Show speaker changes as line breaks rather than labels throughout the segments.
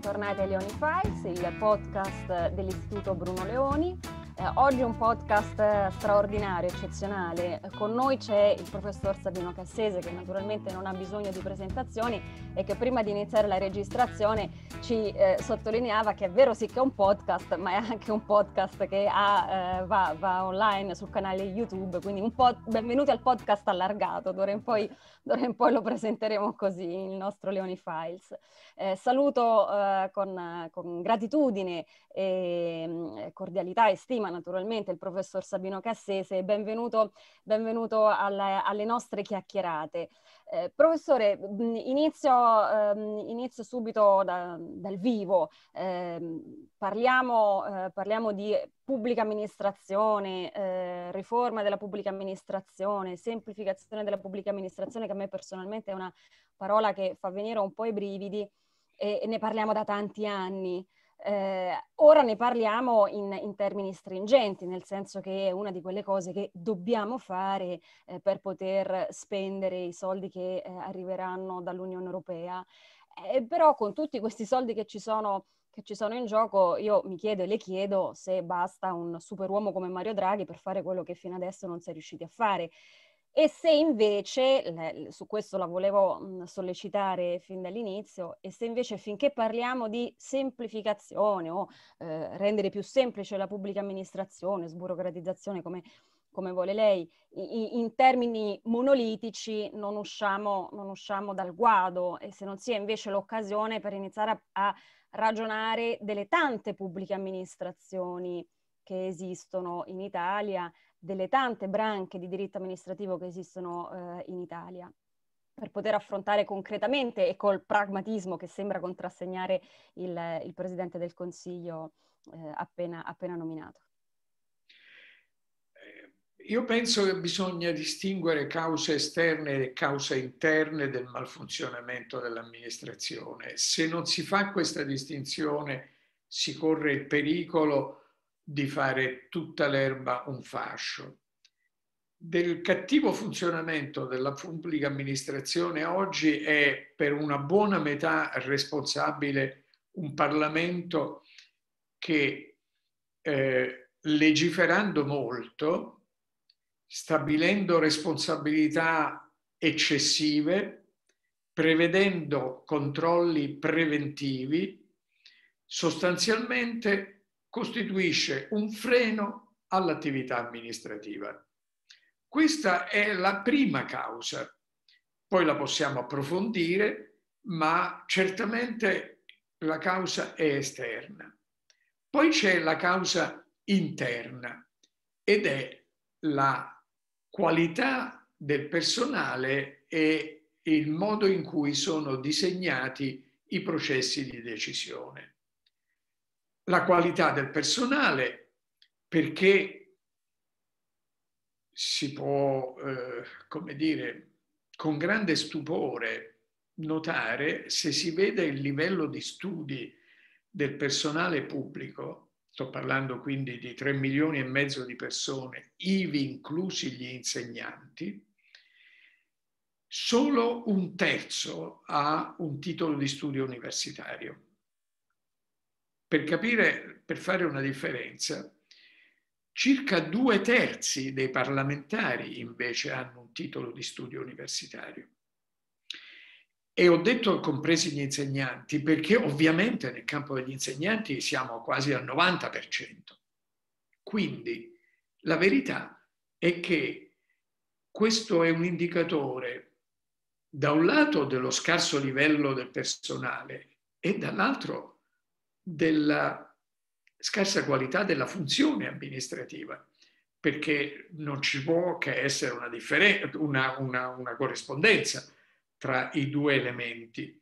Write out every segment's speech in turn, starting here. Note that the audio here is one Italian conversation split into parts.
Bentornati a Leoni Files, il podcast dell'Istituto Bruno Leoni. Eh, oggi un podcast straordinario, eccezionale. Con noi c'è il professor Sabino Cassese che naturalmente non ha bisogno di presentazioni e che prima di iniziare la registrazione ci eh, sottolineava che è vero sì che è un podcast, ma è anche un podcast che ha, eh, va, va, online sul canale YouTube, quindi un po' benvenuti al podcast allargato, d'ora in poi, d'ora in poi lo presenteremo così, il nostro Leoni Files. Eh, saluto eh, con, con, gratitudine e mm, cordialità e stima naturalmente il professor Sabino Cassese e benvenuto, benvenuto alle, alle nostre chiacchierate. Eh, professore, mm, inizio, ehm, inizio subito da, dal vivo. Eh, parliamo, eh, parliamo, di pubblica amministrazione, eh, riforma della pubblica amministrazione, semplificazione della pubblica amministrazione, che a me personalmente è una parola che fa venire un po' i brividi e, ne parliamo da tanti anni. Eh, ora ne parliamo in, in, termini stringenti, nel senso che è una di quelle cose che dobbiamo fare eh, per poter spendere i soldi che eh, arriveranno dall'Unione Europea. Eh, però con tutti questi soldi che ci, sono, che ci sono in gioco, io mi chiedo e le chiedo se basta un superuomo come Mario Draghi per fare quello che fino adesso non si è riusciti a fare. E se invece, su questo la volevo sollecitare fin dall'inizio, e se invece finché parliamo di semplificazione o eh, rendere più semplice la pubblica amministrazione, sburocratizzazione come, come vuole lei, in, in termini monolitici non usciamo, non usciamo, dal guado. E se non sia invece l'occasione per iniziare a, a ragionare delle tante pubbliche amministrazioni che esistono in Italia, delle tante branche di diritto amministrativo che esistono eh, in Italia per poter affrontare concretamente e col pragmatismo che sembra contrassegnare il, il Presidente del Consiglio eh, appena, appena nominato.
Eh, io penso che bisogna distinguere cause esterne e cause interne del malfunzionamento dell'amministrazione. Se non si fa questa distinzione si corre il pericolo di fare tutta l'erba un fascio. Del cattivo funzionamento della pubblica amministrazione oggi è per una buona metà responsabile un Parlamento che eh, legiferando molto, stabilendo responsabilità eccessive, prevedendo controlli preventivi, sostanzialmente costituisce un freno all'attività amministrativa. Questa è la prima causa, poi la possiamo approfondire, ma certamente la causa è esterna. Poi c'è la causa interna ed è la qualità del personale e il modo in cui sono disegnati i processi di decisione la qualità del personale perché si può, eh, come dire, con grande stupore notare se si vede il livello di studi del personale pubblico, sto parlando quindi di 3 milioni e mezzo di persone, ivi inclusi gli insegnanti, solo un terzo ha un titolo di studio universitario. Per capire, per fare una differenza, circa due terzi dei parlamentari invece hanno un titolo di studio universitario. E ho detto compresi gli insegnanti perché ovviamente nel campo degli insegnanti siamo quasi al 90%. Quindi la verità è che questo è un indicatore da un lato dello scarso livello del personale e dall'altro della scarsa qualità della funzione amministrativa, perché non ci può che essere una, una, una, una corrispondenza tra i due elementi,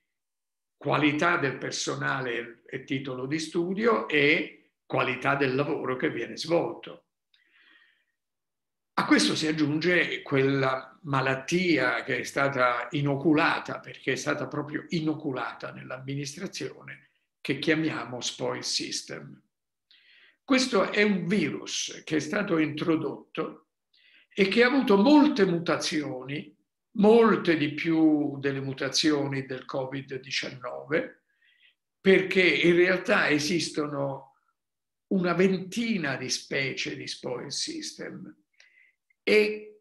qualità del personale e titolo di studio e qualità del lavoro che viene svolto. A questo si aggiunge quella malattia che è stata inoculata, perché è stata proprio inoculata nell'amministrazione, che chiamiamo spoil system. Questo è un virus che è stato introdotto e che ha avuto molte mutazioni, molte di più delle mutazioni del Covid-19, perché in realtà esistono una ventina di specie di spoil system e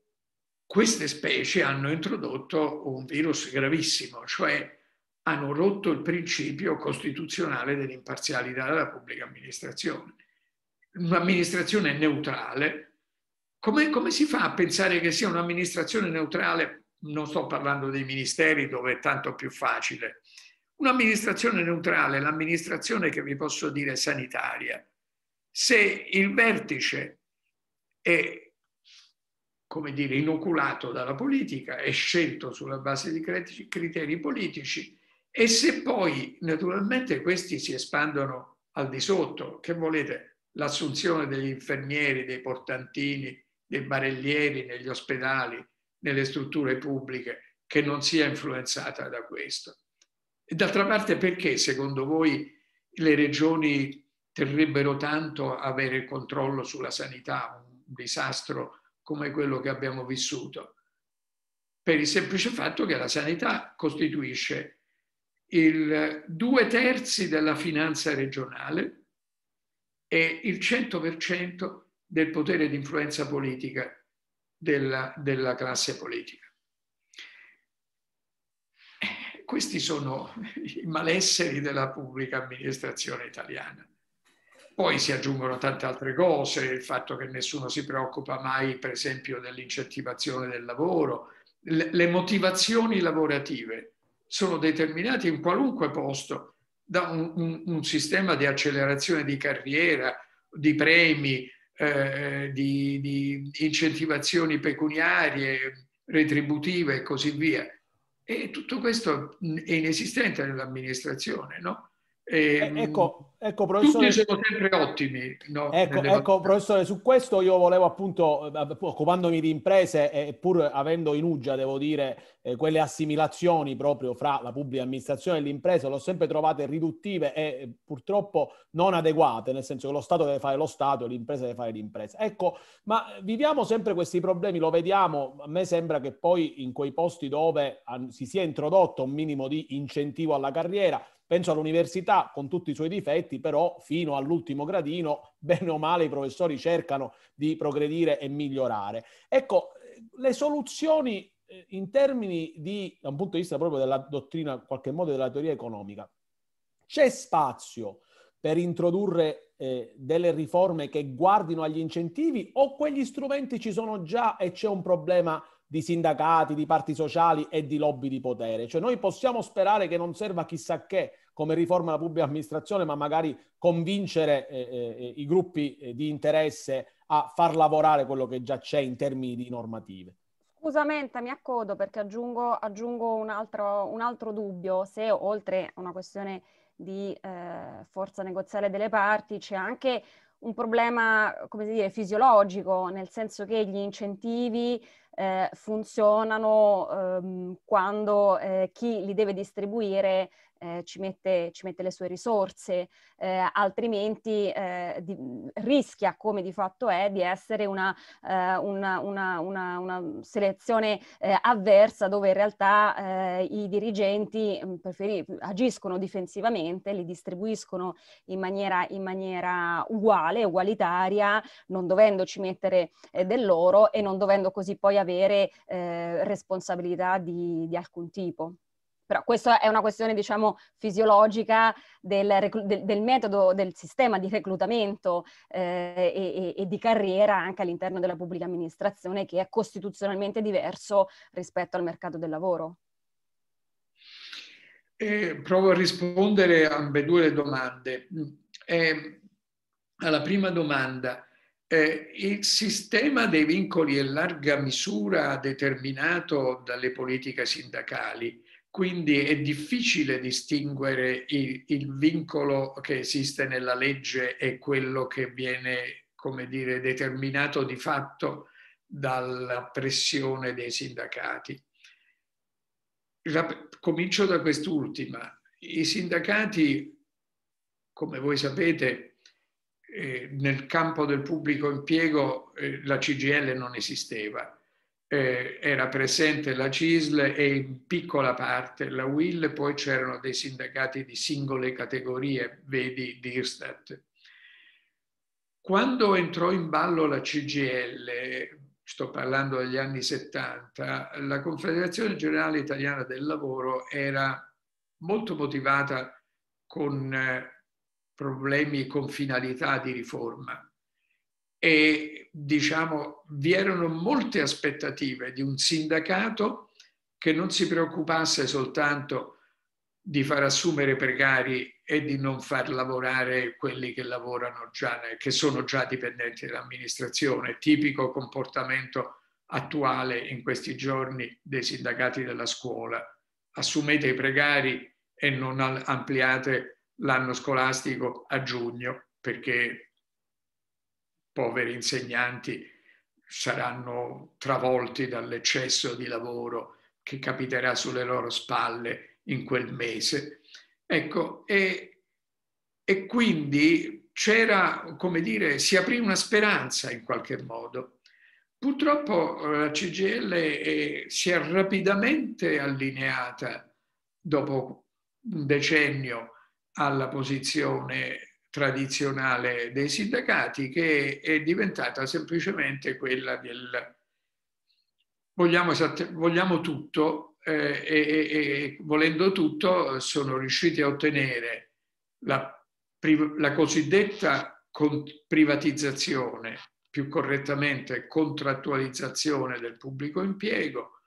queste specie hanno introdotto un virus gravissimo, cioè hanno rotto il principio costituzionale dell'imparzialità della pubblica amministrazione. Un'amministrazione neutrale, come, come si fa a pensare che sia un'amministrazione neutrale? Non sto parlando dei ministeri dove è tanto più facile. Un'amministrazione neutrale, l'amministrazione che vi posso dire sanitaria, se il vertice è come dire, inoculato dalla politica, è scelto sulla base di criteri politici e se poi naturalmente questi si espandono al di sotto, che volete, l'assunzione degli infermieri, dei portantini, dei barellieri negli ospedali, nelle strutture pubbliche, che non sia influenzata da questo. E d'altra parte perché secondo voi le regioni terrebbero tanto avere il controllo sulla sanità, un disastro come quello che abbiamo vissuto? Per il semplice fatto che la sanità costituisce il due terzi della finanza regionale e il 100% del potere di influenza politica della, della classe politica. Questi sono i malesseri della pubblica amministrazione italiana. Poi si aggiungono tante altre cose, il fatto che nessuno si preoccupa mai, per esempio, dell'incentivazione del lavoro. Le, motivazioni lavorative sono determinate in qualunque posto da un, un, un sistema di accelerazione di carriera, di premi, eh, di, di, incentivazioni pecuniarie, retributive e così via. E tutto questo è inesistente nell'amministrazione, no?
E, eh, ecco, ecco, professore,
tutti sono sempre ottimi.
No? Ecco, ecco, professore, su questo io volevo appunto, eh, occupandomi di imprese e pur avendo in Uggia, devo dire, eh, quelle assimilazioni proprio fra la pubblica amministrazione e l'impresa, l'ho sempre trovate riduttive e eh, purtroppo non adeguate, nel senso che lo Stato deve fare lo Stato e l'impresa deve fare l'impresa. Ecco, ma viviamo sempre questi problemi, lo vediamo, a me sembra che poi in quei posti dove si sia introdotto un minimo di incentivo alla carriera, Penso all'università con tutti i suoi difetti, però fino all'ultimo gradino, bene o male, i professori cercano di progredire e migliorare. Ecco, le soluzioni eh, in termini di, da un punto di vista proprio della dottrina, in qualche modo della teoria economica, c'è spazio per introdurre eh, delle riforme che guardino agli incentivi o quegli strumenti ci sono già e c'è un problema di sindacati, di parti sociali e di lobby di potere. Cioè noi possiamo sperare che non serva chissà che come riforma la pubblica amministrazione, ma magari convincere eh, eh, i gruppi eh, di interesse a far lavorare quello che già c'è in termini di normative.
Scusa Menta, mi accodo perché aggiungo, aggiungo un, altro, un, altro, dubbio. Se oltre a una questione di eh, forza negoziale delle parti c'è anche un problema, come dire, fisiologico, nel senso che gli incentivi eh, funzionano ehm, quando eh, chi li deve distribuire eh, ci, mette, ci, mette, le sue risorse, eh, altrimenti eh, di, rischia, come di fatto è, di essere una, eh, una, una, una selezione eh, avversa dove in realtà eh, i dirigenti preferi- agiscono difensivamente, li distribuiscono in maniera, in maniera uguale, ugualitaria, non dovendoci mettere del loro e non dovendo così poi avere responsabilità di, di alcun tipo. Però questa è una questione, diciamo, fisiologica del, del, del metodo, del sistema di reclutamento eh, e, e, di carriera anche all'interno della pubblica amministrazione che è costituzionalmente diverso rispetto al mercato del lavoro.
Eh, provo a rispondere a ambedue le domande. Eh, alla prima domanda, eh, il sistema dei vincoli in larga misura determinato dalle politiche sindacali quindi è difficile distinguere il, il, vincolo che esiste nella legge e quello che viene, come dire, determinato di fatto dalla pressione dei sindacati. Comincio da quest'ultima. I sindacati, come voi sapete, eh, nel campo del pubblico impiego eh, la CGL non esisteva eh, era presente la CISL e in piccola parte la WIL, poi c'erano dei sindacati di singole categorie, vedi Dirstat. Quando entrò in ballo la CGL, sto parlando degli anni 70, la Confederazione Generale Italiana del Lavoro era molto motivata con eh, problemi con finalità di riforma e diciamo vi erano molte aspettative di un sindacato che non si preoccupasse soltanto di far assumere precari e di non far lavorare quelli che lavorano già, che sono già dipendenti dall'amministrazione, tipico comportamento attuale in questi giorni dei sindacati della scuola. Assumete i precari e non ampliate l'anno scolastico a giugno perché poveri insegnanti saranno travolti dall'eccesso di lavoro che capiterà sulle loro spalle in quel mese. Ecco, e, e quindi c'era, come dire, si aprì una speranza in qualche modo. Purtroppo eh, la CGL è, si è rapidamente allineata dopo un decennio alla posizione tradizionale dei sindacati che è diventata semplicemente quella del vogliamo, vogliamo tutto eh, e, e, volendo tutto sono riusciti a ottenere la, la cosiddetta privatizzazione, più correttamente contrattualizzazione del pubblico impiego,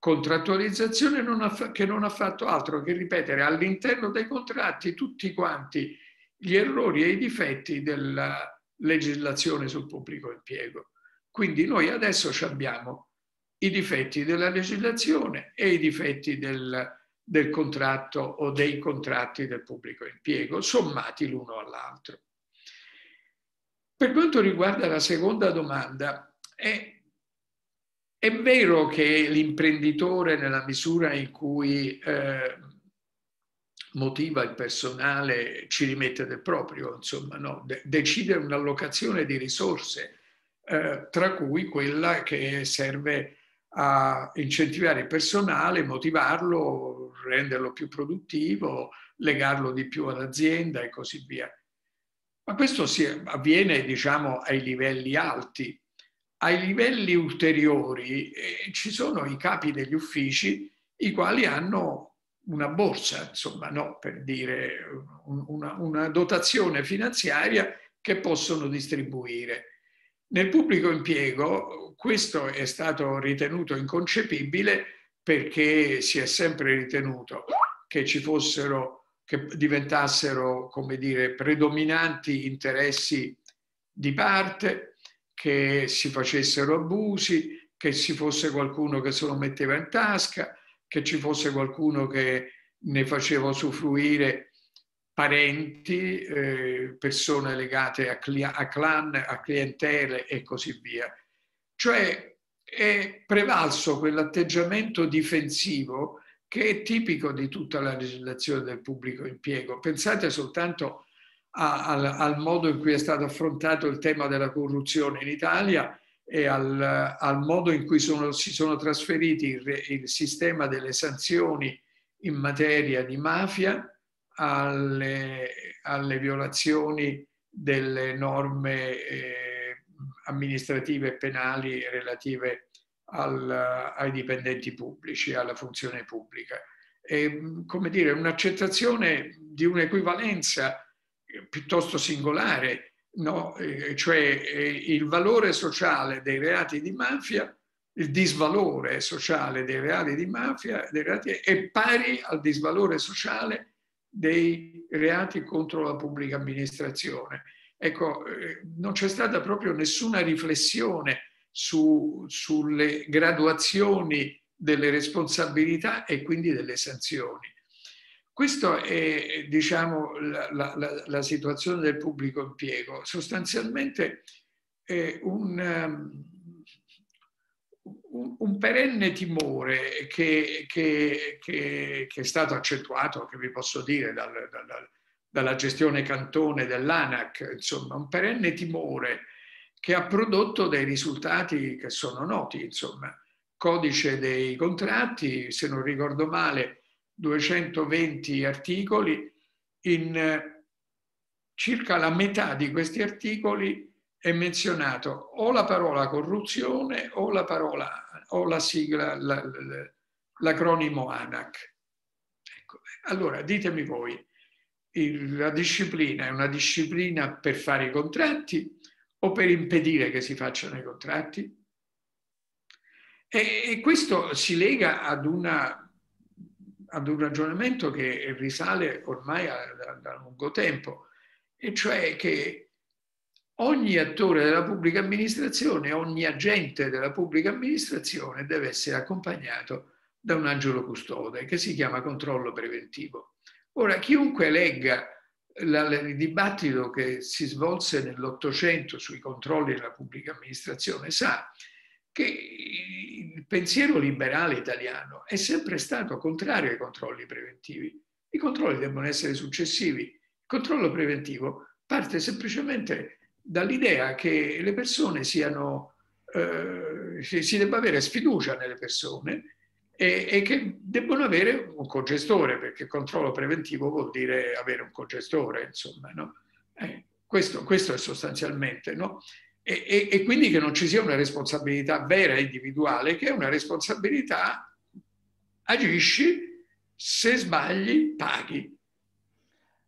contrattualizzazione non ha, che non ha fatto altro che ripetere all'interno dei contratti tutti quanti gli errori e i difetti della legislazione sul pubblico impiego. Quindi noi adesso abbiamo i difetti della legislazione e i difetti del, del contratto o dei contratti del pubblico impiego, sommati l'uno all'altro. Per quanto riguarda la seconda domanda, è, è vero che l'imprenditore nella misura in cui eh, motiva il personale, ci rimette del proprio, insomma, no? De- decide un'allocazione di risorse, eh, tra cui quella che serve a incentivare il personale, motivarlo, renderlo più produttivo, legarlo di più all'azienda e così via. Ma questo avviene, diciamo, ai livelli alti. Ai livelli ulteriori eh, ci sono i capi degli uffici i quali hanno una borsa, insomma, no, per dire una, una dotazione finanziaria che possono distribuire. Nel pubblico impiego questo è stato ritenuto inconcepibile perché si è sempre ritenuto che ci fossero, che diventassero, come dire, predominanti interessi di parte, che si facessero abusi, che ci fosse qualcuno che se lo metteva in tasca, che ci fosse qualcuno che ne faceva usufruire parenti, eh, persone legate a, a, clan, a clientele e così via. Cioè è prevalso quell'atteggiamento difensivo che è tipico di tutta la legislazione del pubblico impiego. Pensate soltanto a, al, al modo in cui è stato affrontato il tema della corruzione in Italia e al, al modo in cui sono, si sono trasferiti il, il, sistema delle sanzioni in materia di mafia alle, alle violazioni delle norme eh, amministrative e penali relative al, ai dipendenti pubblici, alla funzione pubblica. E, come dire, un'accettazione di un'equivalenza piuttosto singolare no? Cioè il valore sociale dei reati di mafia, il disvalore sociale dei reati di mafia reati, è pari al disvalore sociale dei reati contro la pubblica amministrazione. Ecco, eh, non c'è stata proprio nessuna riflessione su, sulle graduazioni delle responsabilità e quindi delle sanzioni. Questa è diciamo, la, la, la, situazione del pubblico impiego. Sostanzialmente è un, um, un perenne timore che, che, che, che, è stato accentuato, che vi posso dire, dal, dal, dalla gestione cantone dell'ANAC, insomma, un perenne timore che ha prodotto dei risultati che sono noti, insomma. codice dei contratti, se non ricordo male, 220 articoli, in circa la metà di questi articoli è menzionato o la parola corruzione o la parola o la sigla, la, la, l'acronimo ANAC. Ecco. Allora, ditemi voi, la disciplina è una disciplina per fare i contratti o per impedire che si facciano i contratti? E questo si lega ad, una, ad, un ragionamento che risale ormai da lungo tempo, e cioè che ogni attore della pubblica amministrazione, ogni agente della pubblica amministrazione deve essere accompagnato da un angelo custode che si chiama controllo preventivo. Ora, chiunque legga il dibattito che si svolse nell'Ottocento sui controlli della pubblica amministrazione sa che il pensiero liberale italiano è sempre stato contrario ai controlli preventivi. I controlli devono essere successivi. Il controllo preventivo parte semplicemente dall'idea che le persone siano, eh, si debba avere sfiducia nelle persone e, e, che debbono avere un cogestore, perché controllo preventivo vuol dire avere un cogestore, insomma, no? eh, questo, questo, è sostanzialmente, no? E, e, e, quindi che non ci sia una responsabilità vera e individuale, che è una responsabilità, agisci, se sbagli paghi.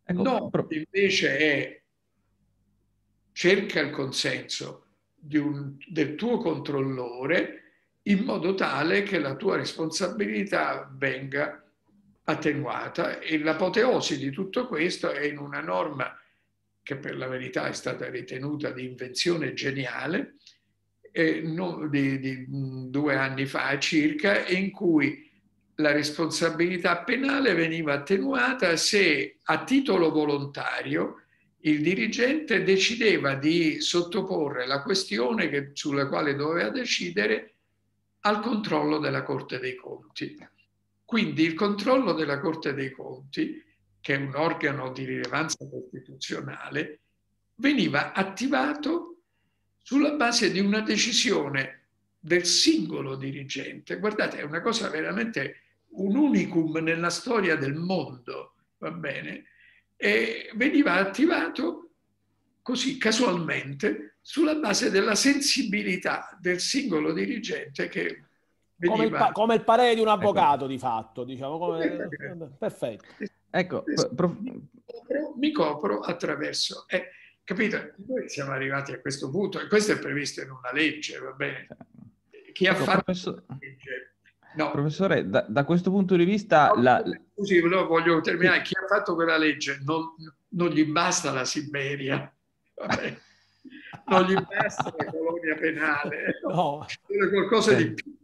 Ecco, no, invece è cerca il consenso un, del tuo controllore in modo tale che la tua responsabilità venga attenuata e l'apoteosi di tutto questo è in una norma che per la verità è stata ritenuta di invenzione geniale eh, no, di, di, due anni fa circa, in cui la responsabilità penale veniva attenuata se a titolo volontario il dirigente decideva di sottoporre la questione che, sulla quale doveva decidere al controllo della Corte dei Conti. Quindi il controllo della Corte dei Conti, che è un organo di rilevanza costituzionale, veniva attivato sulla base di una decisione del singolo dirigente. Guardate, è una cosa veramente un unicum nella storia del mondo, va bene? e veniva attivato così casualmente sulla base della sensibilità del singolo dirigente che
veniva... come, il pa- come il parere di un ecco. avvocato di fatto diciamo come... perfetto
ecco prof... mi copro attraverso eh, capito noi siamo arrivati a questo punto e questo è previsto in una legge va bene chi ha ecco, fatto professor...
No. Professore, da, da, questo punto di vista... No, la...
Scusi, no, voglio terminare. Chi ha fatto quella legge non, non gli basta la Siberia, Vabbè. non gli basta la colonia penale, no. qualcosa sì. di più.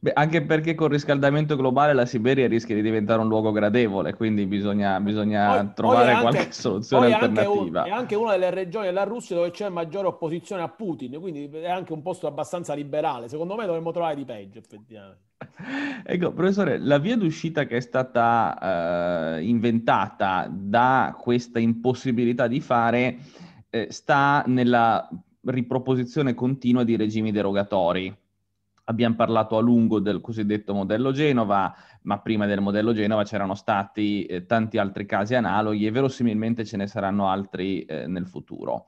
Beh, anche perché con il riscaldamento globale la Siberia rischia di diventare un luogo gradevole, quindi bisogna, bisogna poi, trovare poi qualche soluzione alternativa.
È anche una delle regioni della Russia dove c'è maggiore opposizione a Putin, quindi è anche un posto abbastanza liberale. Secondo me dovremmo trovare di peggio, effettivamente.
Ecco, professore, la via d'uscita che è stata eh, inventata da questa impossibilità di fare eh, sta nella riproposizione continua di regimi derogatori Abbiamo parlato a lungo del cosiddetto modello Genova, ma prima del modello Genova c'erano stati eh, tanti altri casi analoghi e verosimilmente ce ne saranno altri eh, nel futuro.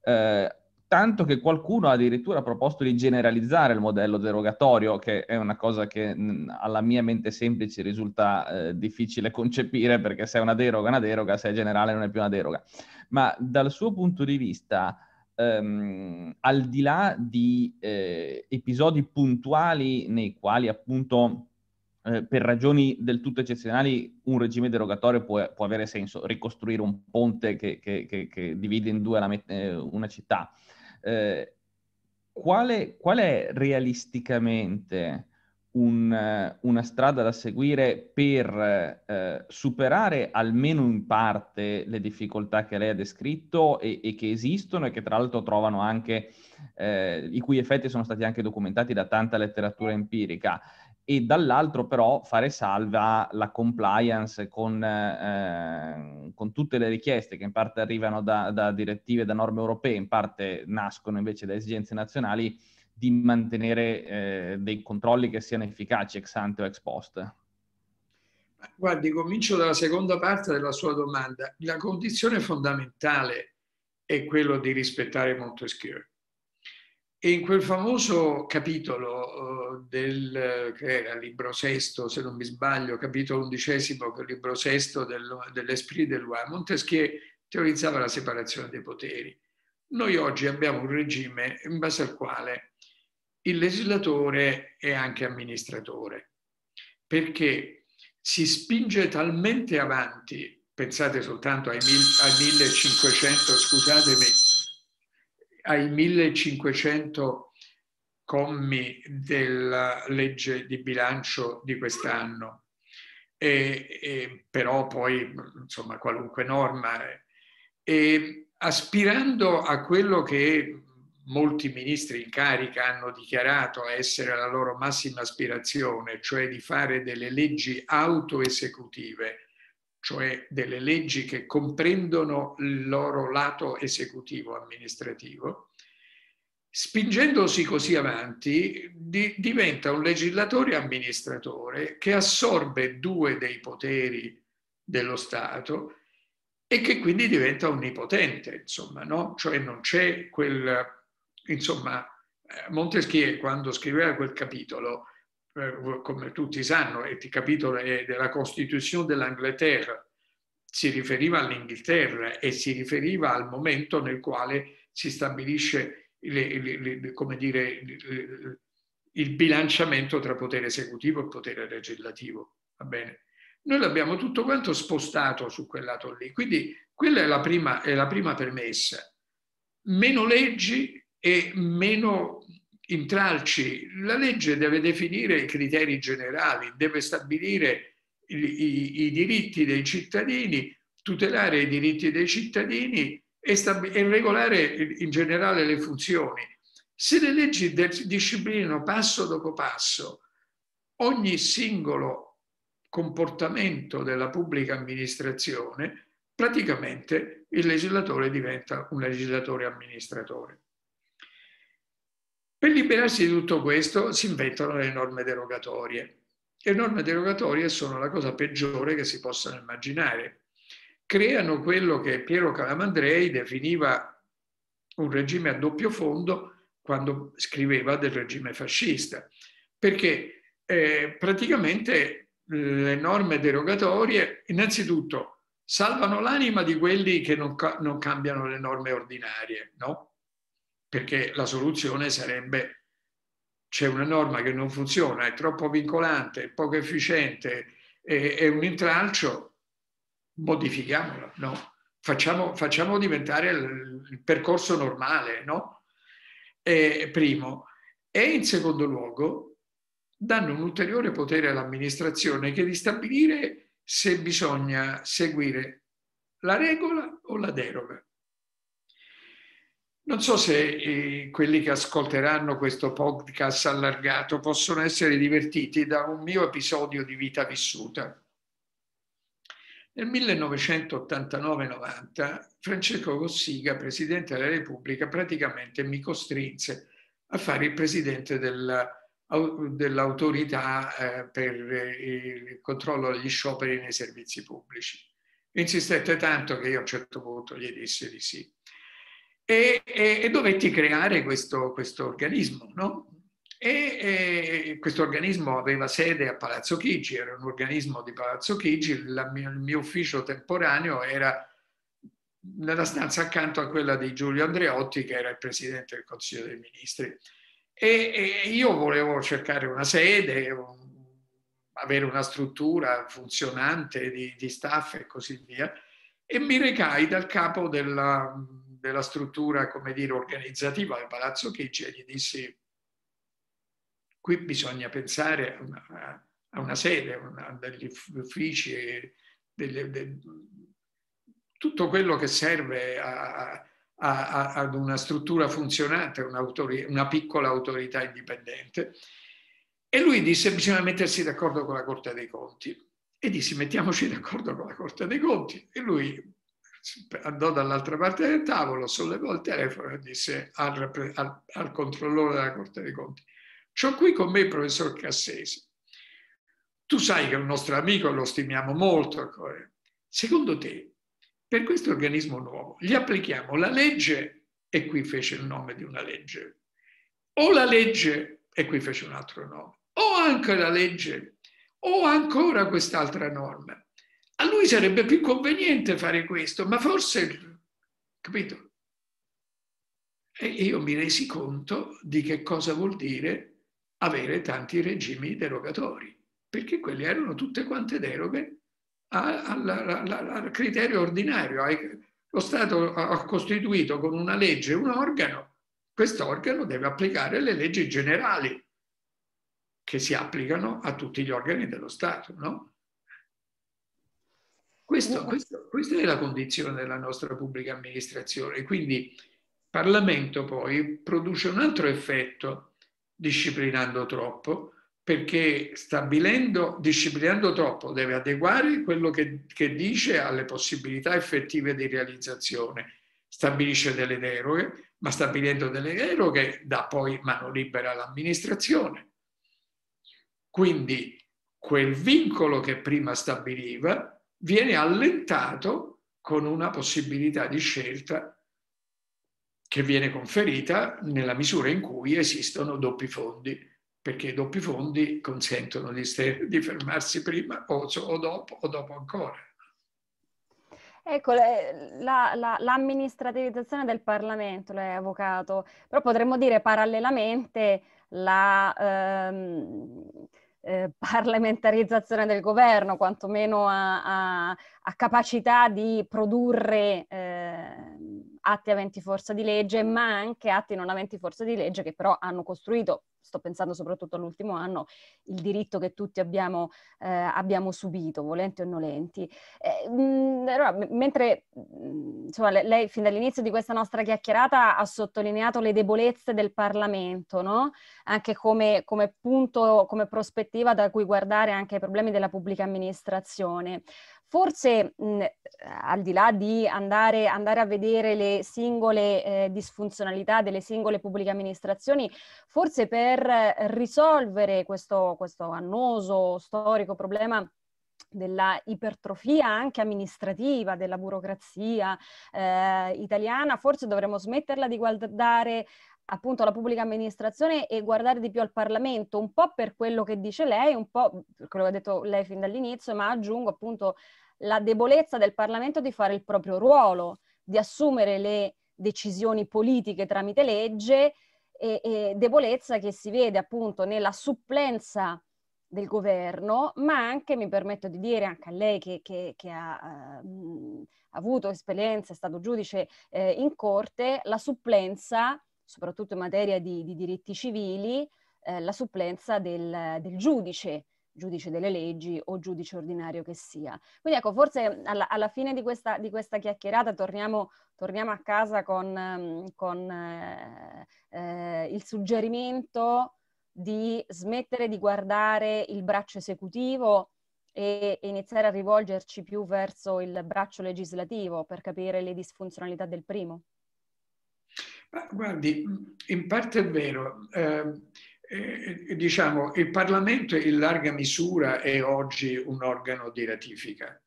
Eh, tanto che qualcuno ha addirittura proposto di generalizzare il modello derogatorio, che è una cosa che mh, alla mia mente semplice risulta eh, difficile concepire, perché se è una deroga, è una deroga, se è generale non è più una deroga. Ma dal suo punto di vista, ehm, al di là di eh, episodi puntuali nei quali appunto eh, per ragioni del tutto eccezionali un regime derogatorio può, può avere senso, ricostruire un ponte che, che, che, che divide in due met- eh, una città. Eh, quale, qual è realisticamente un, una strada da seguire per eh, superare almeno in parte le difficoltà che lei ha descritto e, e che esistono e che tra l'altro trovano anche, eh, i cui effetti sono stati anche documentati da tanta letteratura empirica. E dall'altro però fare salva la compliance con, eh, con, tutte le richieste che in parte arrivano da, da direttive, da norme europee, in parte nascono invece da esigenze nazionali di mantenere eh, dei controlli che siano efficaci ex ante o ex post?
Guardi, comincio dalla seconda parte della sua domanda. La condizione fondamentale è quello di rispettare Montesquieu. E in quel famoso capitolo uh, del, che era libro sesto, se non mi sbaglio, capitolo undicesimo, che è il libro sesto del, dell'Esprit de loi, Montesquieu teorizzava la separazione dei poteri. Noi oggi abbiamo un regime in base al quale il legislatore è anche amministratore, perché si spinge talmente avanti, pensate soltanto ai, mil, ai 1500, scusatemi, ai 1500 commi della legge di bilancio di quest'anno, e, e però poi insomma qualunque norma, e aspirando a quello che molti ministri in carica hanno dichiarato essere la loro massima aspirazione, cioè di fare delle leggi autoesecutive, cioè delle leggi che comprendono il loro lato esecutivo amministrativo, spingendosi così avanti di, diventa un legislatore amministratore che assorbe due dei poteri dello Stato e che quindi diventa onnipotente, insomma, no? Cioè non c'è quel, insomma, eh, Montesquieu quando scriveva quel capitolo, eh, come tutti sanno, il capitolo è della Costituzione dell'Angleterra, si riferiva all'Inghilterra e si riferiva al momento nel quale si stabilisce le, le, le, come dire, il bilanciamento tra potere esecutivo e potere legislativo. Va bene? Noi l'abbiamo tutto quanto spostato su quel lato lì. Quindi quella è la prima, è la prima premessa. Meno leggi e meno intralci. La legge deve definire i criteri generali, deve stabilire i, i, i diritti dei cittadini, tutelare i diritti dei cittadini e, e regolare in generale le funzioni. Se le leggi disciplinano passo dopo passo ogni singolo comportamento della pubblica amministrazione, praticamente il legislatore diventa un legislatore amministratore. Per liberarsi di tutto questo si inventano le norme derogatorie. Le norme derogatorie sono la cosa peggiore che si possano immaginare. Creano quello che Piero Calamandrei definiva un regime a doppio fondo quando scriveva del regime fascista, perché eh, praticamente le norme derogatorie innanzitutto salvano l'anima di quelli che non, non cambiano le norme ordinarie, no? Perché la soluzione sarebbe c'è una norma che non funziona, è troppo vincolante, è poco efficiente, è, è un intralcio, modifichiamola, no? Facciamo, facciamo diventare il, percorso normale, no? E, primo. E in secondo luogo, danno un ulteriore potere all'amministrazione che di stabilire se bisogna seguire la regola o la deroga. Non so se eh, quelli che ascolteranno questo podcast allargato possono essere divertiti da un mio episodio di vita vissuta. Nel 1989-90 Francesco Cossiga, Presidente della Repubblica, praticamente mi costrinse a fare il Presidente del dell'autorità eh, per il controllo degli scioperi nei servizi pubblici. Insistette tanto che io a un certo punto gli dissi di sì. E, e, e dovetti creare questo, questo organismo, no? E, e questo organismo aveva sede a Palazzo Chigi, era un organismo di Palazzo Chigi, la, il mio ufficio temporaneo era nella stanza accanto a quella di Giulio Andreotti, che era il presidente del Consiglio dei Ministri. E, e io volevo cercare una sede, un, avere una struttura funzionante di, di, staff e così via. E mi recai dal capo della, della struttura, come dire, organizzativa del Palazzo Chicci e gli dissi qui bisogna pensare a una, a una sede, una, degli uffici, delle, de, tutto quello che serve a, a, ad una struttura funzionante, una piccola autorità indipendente. E lui disse bisogna mettersi d'accordo con la Corte dei Conti. E disse mettiamoci d'accordo con la Corte dei Conti. E lui andò dall'altra parte del tavolo, sollevò il telefono e disse al, al, al controllore della Corte dei Conti, c'ho qui con me il professor Cassese. Tu sai che è un nostro amico, lo stimiamo molto. Secondo te, per questo organismo nuovo, gli applichiamo la legge, e qui fece il nome di una legge, o la legge, e qui fece un altro nome, o anche la legge, o ancora quest'altra norma. A lui sarebbe più conveniente fare questo, ma forse, capito? E io mi resi conto di che cosa vuol dire avere tanti regimi derogatori, perché quelli erano tutte quante deroghe al criterio ordinario. Lo Stato ha costituito con una legge un organo, questo organo deve applicare le leggi generali che si applicano a tutti gli organi dello Stato, no? Questo, questo, questa è la condizione della nostra pubblica amministrazione. Quindi il Parlamento poi produce un altro effetto disciplinando troppo, perché stabilendo, disciplinando troppo deve adeguare quello che, che dice alle possibilità effettive di realizzazione, stabilisce delle deroghe, ma stabilendo delle deroghe dà poi mano libera all'amministrazione. Quindi quel vincolo che prima stabiliva viene allentato con una possibilità di scelta che viene conferita nella misura in cui esistono doppi fondi, perché i doppi fondi consentono di, di fermarsi prima o, o, dopo o dopo ancora.
Ecco, la, la, l'amministrativizzazione del Parlamento, è avvocato, però potremmo dire parallelamente la... Ehm, eh, parlamentarizzazione del governo, quantomeno a, a, a capacità di produrre eh, atti aventi forza di legge, ma anche atti non aventi forza di legge che però hanno costruito, sto pensando soprattutto all'ultimo anno, il diritto che tutti abbiamo, eh, abbiamo subito, volenti o nolenti. Eh, mh, allora, m- mentre mh, insomma, lei, lei fin dall'inizio di questa nostra chiacchierata ha sottolineato le debolezze del Parlamento, no? anche come, come punto, come prospettiva da cui guardare anche i problemi della pubblica amministrazione. Forse mh, al di là di andare, andare, a vedere le singole eh, disfunzionalità delle singole pubbliche amministrazioni, forse per risolvere questo, questo annoso, storico problema della ipertrofia anche amministrativa, della burocrazia eh, italiana, forse dovremmo smetterla di guardare appunto alla pubblica amministrazione e guardare di più al Parlamento, un po' per quello che dice lei, un po' per quello che ha detto lei fin dall'inizio, ma aggiungo appunto la debolezza del Parlamento di fare il proprio ruolo, di assumere le decisioni politiche tramite legge e, e debolezza che si vede appunto nella supplenza del governo, ma anche, mi permetto di dire, anche a lei che, che, che ha uh, avuto esperienza, è stato giudice eh, in corte, la supplenza, soprattutto in materia di, di diritti civili, eh, la supplenza del, del giudice giudice delle leggi o giudice ordinario che sia. Quindi ecco, forse alla, alla fine di questa, di questa chiacchierata torniamo, torniamo, a casa con, ehm, con eh, eh, il suggerimento di smettere di guardare il braccio esecutivo e iniziare a rivolgerci più verso il braccio legislativo per capire le disfunzionalità del primo.
Guardi, in parte è vero. Eh, eh, diciamo, il Parlamento in larga misura è oggi un organo di ratifica.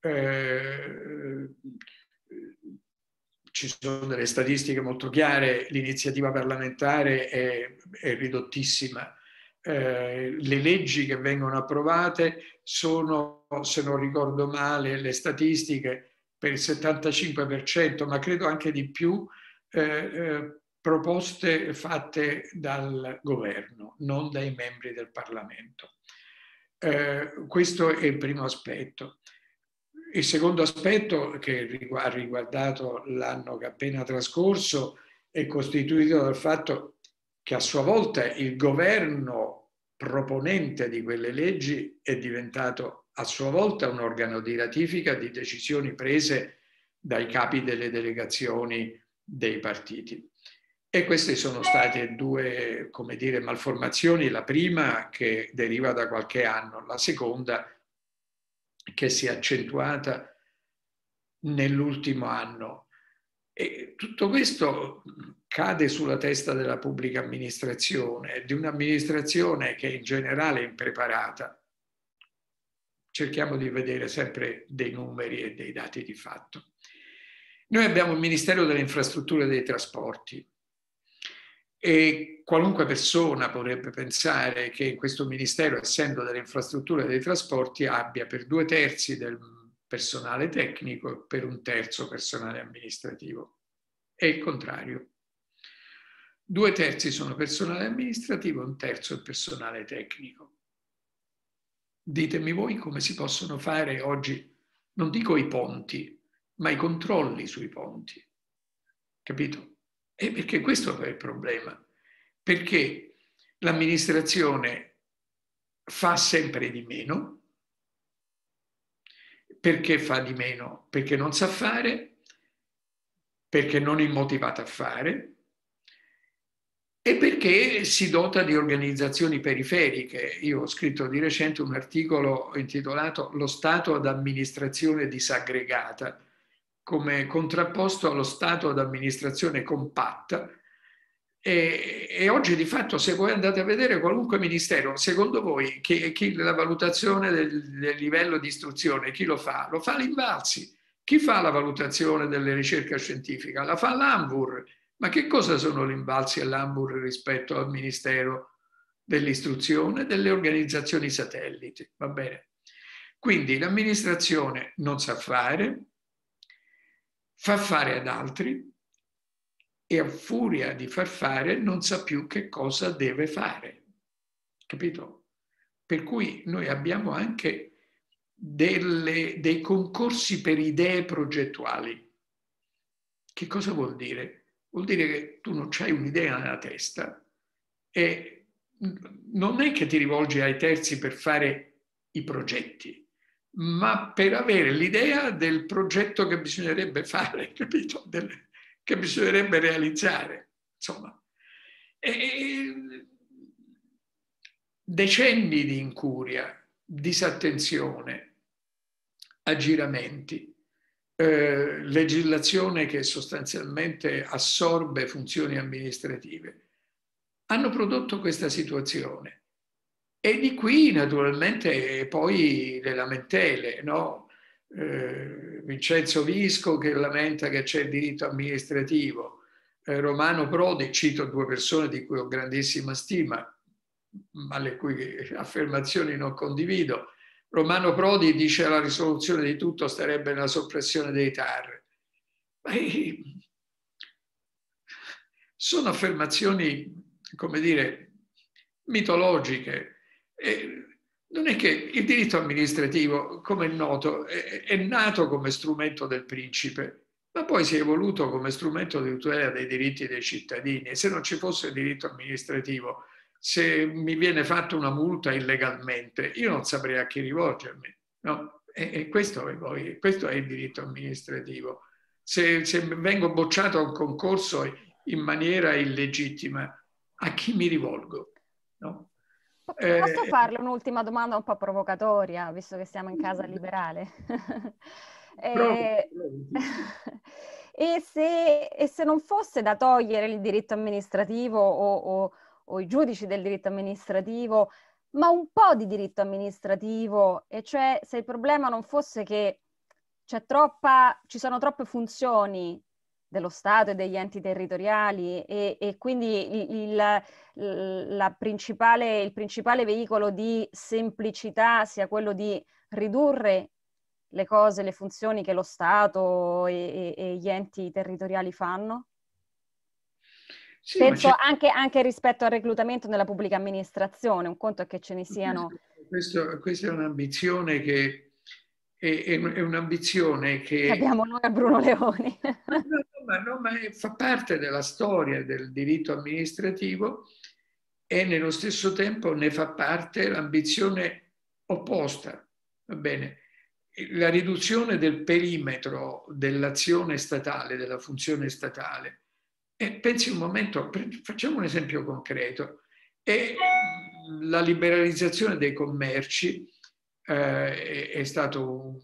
Eh, ci sono delle statistiche molto chiare, l'iniziativa parlamentare è, è ridottissima. Eh, le leggi che vengono approvate sono, se non ricordo male, le statistiche per il 75%, ma credo anche di più, eh, eh proposte fatte dal governo, non dai membri del Parlamento. Eh, questo è il primo aspetto. Il secondo aspetto che ha riguardato l'anno che appena trascorso è costituito dal fatto che a sua volta il governo proponente di quelle leggi è diventato a sua volta un organo di ratifica di decisioni prese dai capi delle delegazioni dei partiti. E queste sono state due, come dire, malformazioni. La prima che deriva da qualche anno, la seconda che si è accentuata nell'ultimo anno. E tutto questo cade sulla testa della pubblica amministrazione, di un'amministrazione che in generale è impreparata. Cerchiamo di vedere sempre dei numeri e dei dati di fatto. Noi abbiamo il Ministero delle Infrastrutture e dei Trasporti e qualunque persona potrebbe pensare che questo Ministero, essendo delle Infrastrutture e dei Trasporti, abbia per due terzi del personale tecnico e per un terzo personale amministrativo. È il contrario. Due terzi sono personale amministrativo, un terzo è personale tecnico. Ditemi voi come si possono fare oggi, non dico i ponti, ma i controlli sui ponti. Capito? E perché questo è il problema. Perché l'amministrazione fa sempre di meno, perché fa di meno? Perché non sa fare, perché non è motivata a fare e perché si dota di organizzazioni periferiche. Io ho scritto di recente un articolo intitolato Lo Stato ad amministrazione disaggregata, come contrapposto allo Stato ad amministrazione compatta, e, e, oggi di fatto se voi andate a vedere qualunque ministero, secondo voi chi, chi la valutazione del, del, livello di istruzione, chi lo fa? Lo fa l'Invalsi. Chi fa la valutazione delle ricerche scientifiche? La fa l'Ambur. Ma che cosa sono l'Invalsi e l'Ambur rispetto al Ministero dell'Istruzione, delle organizzazioni satelliti? Va bene. Quindi l'amministrazione non sa fare, fa fare ad altri, e a furia di far fare non sa più che cosa deve fare. Capito? Per cui noi abbiamo anche delle, dei concorsi per idee progettuali. Che cosa vuol dire? Vuol dire che tu non hai un'idea nella testa e non è che ti rivolgi ai terzi per fare i progetti, ma per avere l'idea del progetto che bisognerebbe fare, capito? Del, che bisognerebbe realizzare. Insomma, e decenni di incuria, disattenzione, aggiramenti, eh, legislazione che sostanzialmente assorbe funzioni amministrative, hanno prodotto questa situazione. E di qui naturalmente poi le lamentele, no? eh, Vincenzo Visco che lamenta che c'è il diritto amministrativo, eh, Romano Prodi, cito due persone di cui ho grandissima stima, ma le cui affermazioni non condivido. Romano Prodi dice che la risoluzione di tutto starebbe nella soppressione dei TAR. Eh, sono affermazioni, come dire, mitologiche. E non è che il diritto amministrativo, come è noto, è, nato come strumento del principe, ma poi si è evoluto come strumento di tutela dei diritti dei cittadini. E se non ci fosse il diritto amministrativo, se mi viene fatta una multa illegalmente, io non saprei a chi rivolgermi. No? E, e questo, è poi, questo, è il diritto amministrativo. Se, se vengo bocciato a un concorso in maniera illegittima, a chi mi rivolgo? No?
Posso eh, farle un'ultima domanda un po' provocatoria, visto che siamo in casa liberale? e, e, se, e, se, non fosse da togliere il diritto amministrativo o, o, o, i giudici del diritto amministrativo, ma un po' di diritto amministrativo, e cioè se il problema non fosse che troppa, ci sono troppe funzioni dello Stato e degli enti territoriali e, e quindi il, il, principale, il, principale, veicolo di semplicità sia quello di ridurre le cose, le funzioni che lo Stato e, e gli enti territoriali fanno? Sì, Penso anche, anche, rispetto al reclutamento nella pubblica amministrazione, un conto è che ce ne siano...
Questo, questa è un'ambizione che è, è un'ambizione che...
Abbiamo noi a Bruno Leoni.
no, ma, no, ma fa parte della storia del diritto amministrativo e nello stesso tempo ne fa parte l'ambizione opposta. Va bene? La riduzione del perimetro dell'azione statale, della funzione statale. E pensi un momento, facciamo un esempio concreto, è la liberalizzazione dei commerci eh, è, stato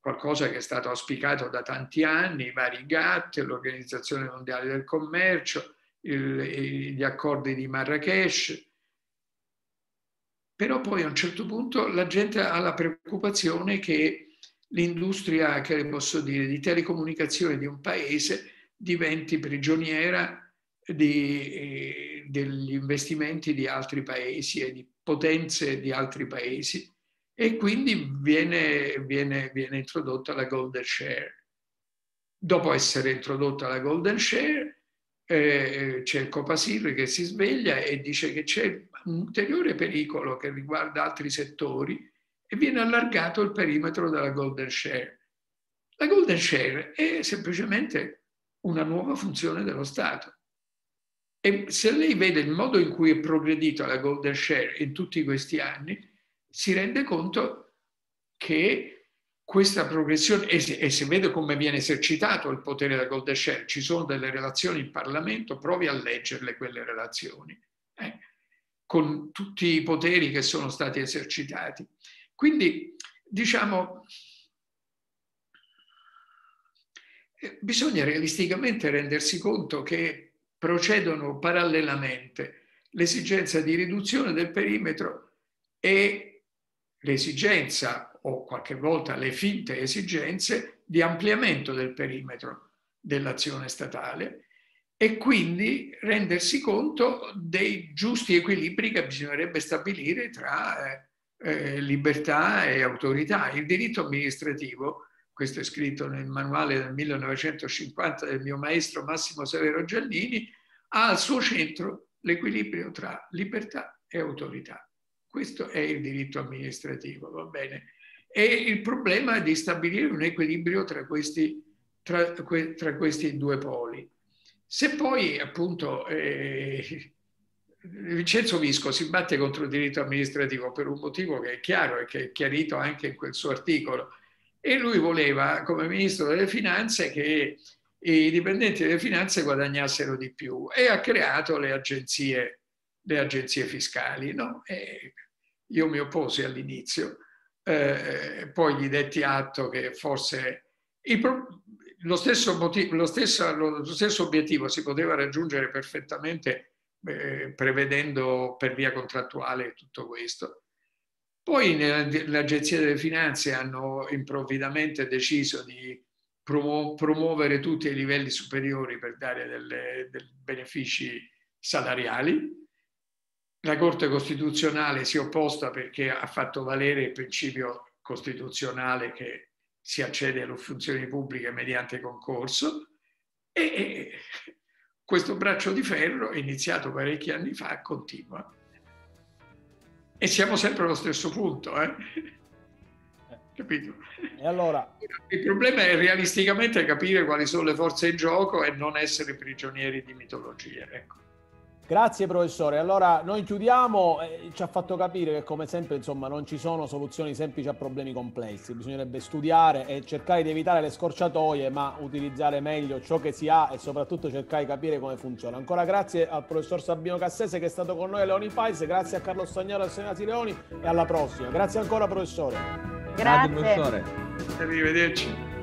qualcosa che è stato auspicato da tanti anni, i vari GATT, l'Organizzazione Mondiale del Commercio, il, gli accordi di Marrakesh. Però poi a un certo punto la gente ha la preoccupazione che l'industria, che le posso dire, di telecomunicazione di un paese diventi prigioniera di, eh, degli investimenti di altri paesi e di potenze di altri paesi e quindi viene, viene, viene introdotta la golden share. Dopo essere introdotta la golden share, eh, c'è il Copasir che si sveglia e dice che c'è un ulteriore pericolo che riguarda altri settori e viene allargato il perimetro della golden share. La golden share è semplicemente una nuova funzione dello Stato. E se lei vede il modo in cui è progredita la golden share in tutti questi anni, si rende conto che questa progressione, e se, e se vede come viene esercitato il potere da Golden Share, ci sono delle relazioni in Parlamento, provi a leggerle quelle relazioni, eh, con tutti i poteri che sono stati esercitati. Quindi, diciamo, eh, bisogna realisticamente rendersi conto che procedono parallelamente l'esigenza di riduzione del perimetro e l'esigenza o qualche volta le finte esigenze di ampliamento del perimetro dell'azione statale e quindi rendersi conto dei giusti equilibri che bisognerebbe stabilire tra eh, eh libertà e autorità. Il diritto amministrativo, questo è scritto nel manuale del 1950 del mio maestro Massimo Severo Giannini, ha al suo centro l'equilibrio tra libertà e autorità. Questo è il diritto amministrativo, va bene? E il problema è di stabilire un equilibrio tra questi, tra, tra questi due poli. Se poi appunto eh, Vincenzo Visco si batte contro il diritto amministrativo per un motivo che è chiaro e che è chiarito anche in quel suo articolo, e lui voleva come ministro delle finanze che i dipendenti delle finanze guadagnassero di più e ha creato le agenzie, le agenzie fiscali. No? E io mi opposi all'inizio, eh, poi gli detti atto che forse pro- lo, stesso motivo, lo, stesso, lo, stesso obiettivo si poteva raggiungere perfettamente eh, prevedendo per via contrattuale tutto questo. Poi l'Agenzia delle Finanze hanno improvvidamente deciso di promu- promuovere tutti i livelli superiori per dare dei benefici salariali la Corte Costituzionale si è opposta perché ha fatto valere il principio costituzionale che si accede alle funzioni pubbliche mediante concorso e questo braccio di ferro, iniziato parecchi anni fa, continua. E siamo sempre allo stesso punto, eh? Capito?
E allora?
Il problema è realisticamente capire quali sono le forze in gioco e non essere prigionieri di mitologie. Ecco.
Grazie professore. Allora noi chiudiamo, eh, ci ha fatto capire che come sempre insomma non ci sono soluzioni semplici a problemi complessi, bisognerebbe studiare e cercare di evitare le scorciatoie ma utilizzare meglio ciò che si ha e soprattutto cercare di capire come funziona. Ancora grazie al professor Sabino Cassese che è stato con noi a Leoni Pais, grazie a Carlo Stagnaro e a Senati Leoni e alla prossima. Grazie ancora professore.
Grazie. Grazie professore.
Arrivederci.